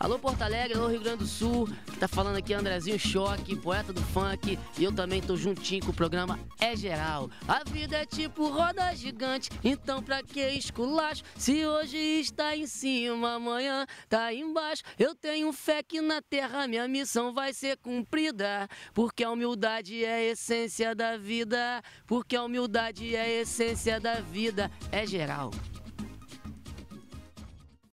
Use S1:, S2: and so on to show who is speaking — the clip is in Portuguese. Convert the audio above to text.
S1: Alô Porto Alegre, alô Rio Grande do Sul, tá falando aqui Andrezinho Choque, poeta do funk, e eu também tô juntinho com o programa É Geral. A vida é tipo roda gigante, então pra que esculacho? Se hoje está em cima, amanhã tá embaixo. Eu tenho fé que na terra minha missão vai ser cumprida, porque a humildade é a essência da vida, porque a humildade é a essência da vida, é geral.